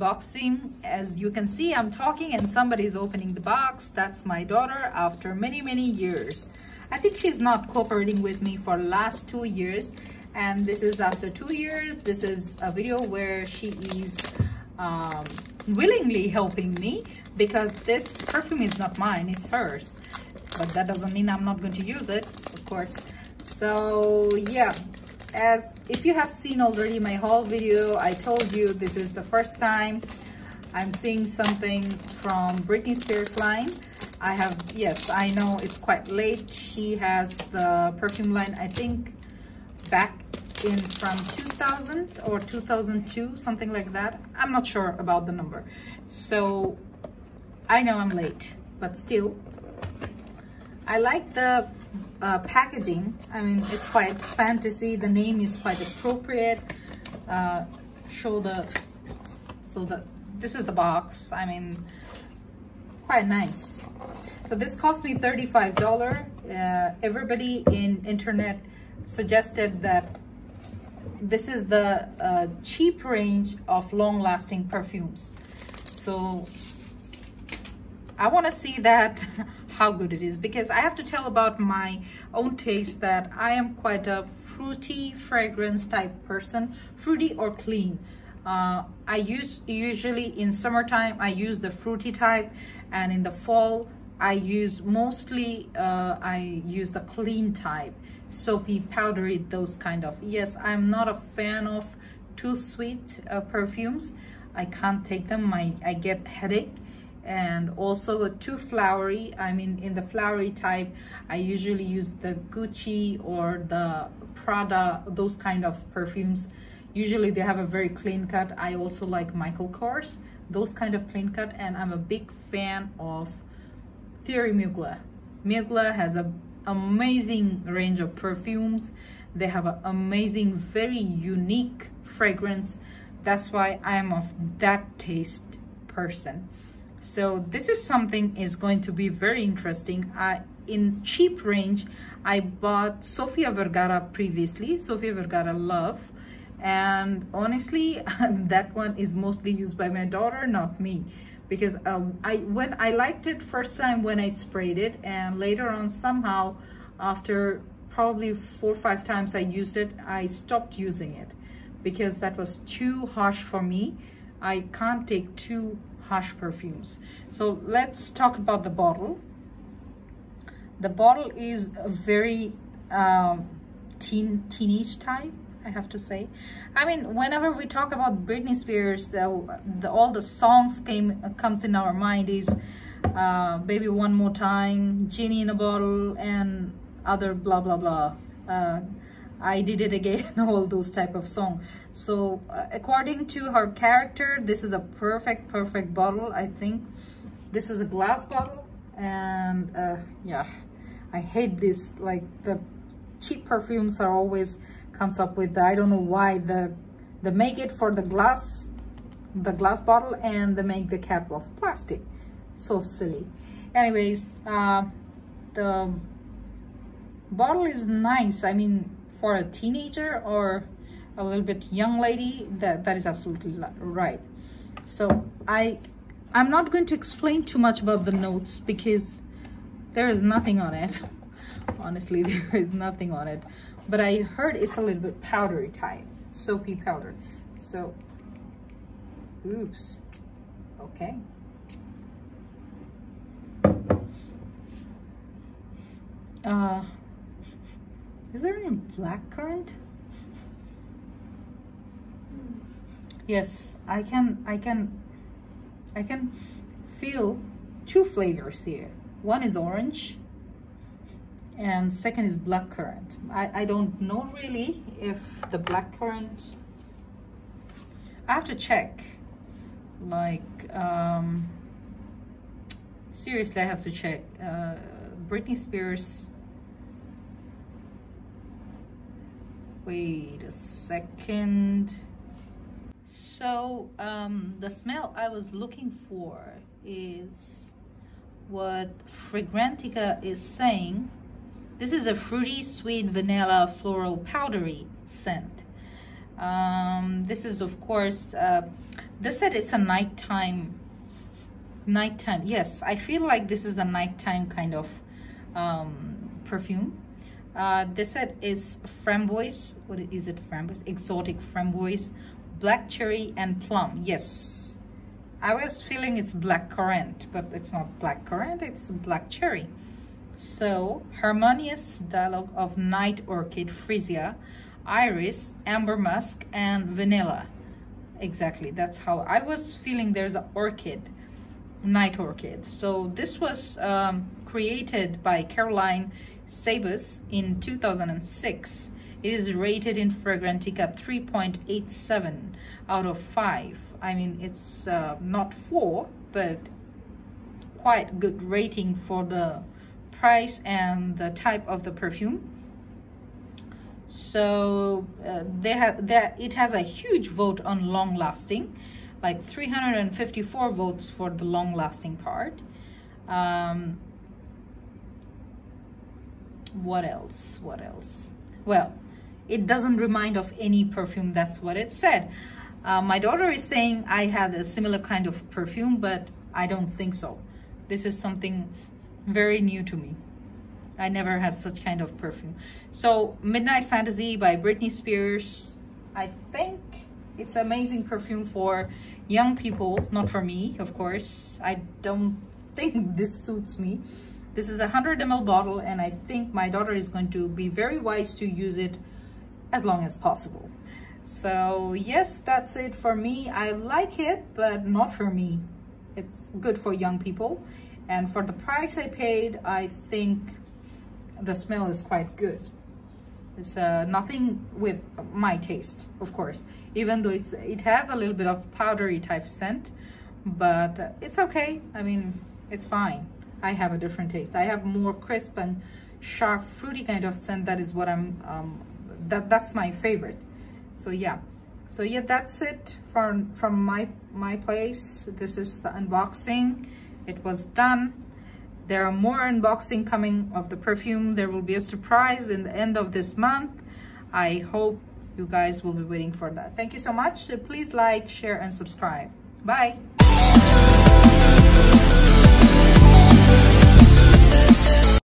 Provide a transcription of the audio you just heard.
unboxing. As you can see, I'm talking and somebody's opening the box. That's my daughter after many, many years. I think she's not cooperating with me for last two years. And this is after two years. This is a video where she is um, willingly helping me because this perfume is not mine, it's hers. But that doesn't mean I'm not going to use it, of course. So yeah, as if you have seen already my haul video, I told you this is the first time I'm seeing something from Britney Spears line. I have, yes, I know it's quite late. She has the perfume line, I think, back in from 2000 or 2002, something like that. I'm not sure about the number. So I know I'm late, but still, I like the uh, packaging. I mean, it's quite fantasy. The name is quite appropriate. Uh, show the, so the, this is the box. I mean, quite nice. So this cost me $35. Uh, everybody in internet suggested that this is the uh, cheap range of long-lasting perfumes. So I want to see that how good it is because I have to tell about my own taste that I am quite a fruity fragrance type person, fruity or clean. Uh, I use usually in summertime I use the fruity type and in the fall I use mostly uh, I use the clean type soapy powdery those kind of. Yes I'm not a fan of too sweet uh, perfumes. I can't take them. I, I get headache and also too flowery i mean in the flowery type i usually use the gucci or the prada those kind of perfumes. Usually they have a very clean cut. I also like michael kors those kind of clean cut and i'm a big fan of thierry mugler. Mugler has a amazing range of perfumes. They have an amazing very unique fragrance. That's why i'm of that taste person so this is something is going to be very interesting. Uh, in cheap range i bought sofia vergara previously sofia vergara love. And honestly that one is mostly used by my daughter not me. Because um, i when i liked it first time when i sprayed it and later on somehow after probably four or five times i used it i stopped using it. Because that was too harsh for me. I can't take too Hush perfumes. So let's talk about the bottle. The bottle is a very um, teen teenage type. I have to say. I mean, whenever we talk about Britney Spears, uh, the, all the songs came comes in our mind is uh, "Baby One More Time," "Genie in a Bottle," and other blah blah blah. I did it again, all those type of song. So uh, according to her character, this is a perfect, perfect bottle, I think. This is a glass bottle and uh, yeah, I hate this. Like the cheap perfumes are always comes up with, the, I don't know why, the they make it for the glass, the glass bottle and they make the cap of plastic. So silly. Anyways, uh, the bottle is nice. I mean, for a teenager or a little bit young lady that that is absolutely right. So i i'm not going to explain too much about the notes because there is nothing on it. Honestly there is nothing on it. But i heard it's a little bit powdery type soapy powder. So oops. Okay. Uh is there any black currant? Yes, I can, I can, I can feel two flavors here. One is orange and second is black currant. I, I don't know really if the black currant, I have to check. Like, um, seriously, I have to check. Uh, Britney Spears wait a second. So um, the smell I was looking for is what Fragrantica is saying. This is a fruity sweet vanilla floral powdery scent. Um, this is of course uh, they said it's a nighttime nighttime. Yes i feel like this is a nighttime kind of um, perfume uh, they said it's framboise. What is it? Framboise? Exotic framboise. Black cherry and plum. Yes. I was feeling it's black currant but it's not black currant. It's black cherry. So harmonious dialogue of night orchid freesia iris amber musk and vanilla. Exactly. That's how i was feeling. There's an orchid night orchid. So this was um, created by caroline sabas in 2006 it is rated in fragrantica 3.87 out of 5 i mean it's uh, not 4 but quite good rating for the price and the type of the perfume. So uh, they have that it has a huge vote on long lasting like 354 votes for the long lasting part. Um, what else what else well it doesn't remind of any perfume that's what it said uh, my daughter is saying i had a similar kind of perfume but i don't think so this is something very new to me I never had such kind of perfume. So Midnight Fantasy by Britney Spears. I think it's amazing perfume for young people, not for me, of course. I don't think this suits me. This is a 100 ml bottle and I think my daughter is going to be very wise to use it as long as possible. So yes, that's it for me. I like it, but not for me. It's good for young people. And for the price I paid, I think the smell is quite good. It's uh, nothing with my taste, of course, even though it's it has a little bit of powdery type scent, but it's okay. I mean, it's fine. I have a different taste. I have more crisp and sharp, fruity kind of scent. That is what I'm, um, that that's my favorite. So yeah, so yeah, that's it from from my my place. This is the unboxing. It was done. There are more unboxing coming of the perfume. There will be a surprise in the end of this month. I hope you guys will be waiting for that. Thank you so much. Please like, share, and subscribe. Bye.